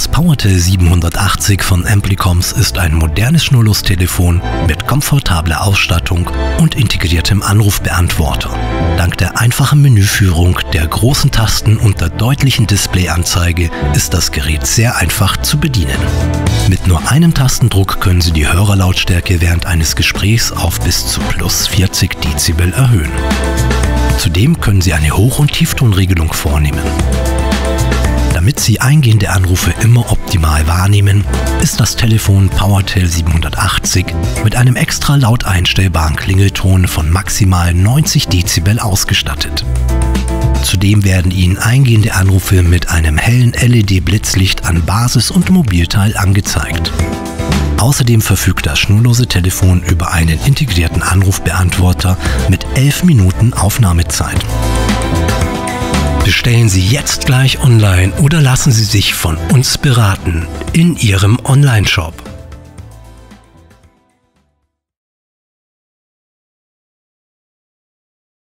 Das PowerTel 780 von Amplicoms ist ein modernes Schnurlustelefon mit komfortabler Ausstattung und integriertem Anrufbeantworter. Dank der einfachen Menüführung, der großen Tasten und der deutlichen Displayanzeige ist das Gerät sehr einfach zu bedienen. Mit nur einem Tastendruck können Sie die Hörerlautstärke während eines Gesprächs auf bis zu plus 40 Dezibel erhöhen. Zudem können Sie eine Hoch- und Tieftonregelung vornehmen. Damit Sie eingehende Anrufe immer optimal wahrnehmen, ist das Telefon PowerTel 780 mit einem extra laut einstellbaren Klingelton von maximal 90 Dezibel ausgestattet. Zudem werden Ihnen eingehende Anrufe mit einem hellen LED-Blitzlicht an Basis- und Mobilteil angezeigt. Außerdem verfügt das schnurlose Telefon über einen integrierten Anrufbeantworter mit 11 Minuten Aufnahmezeit. Bestellen Sie jetzt gleich online oder lassen Sie sich von uns beraten in Ihrem Onlineshop.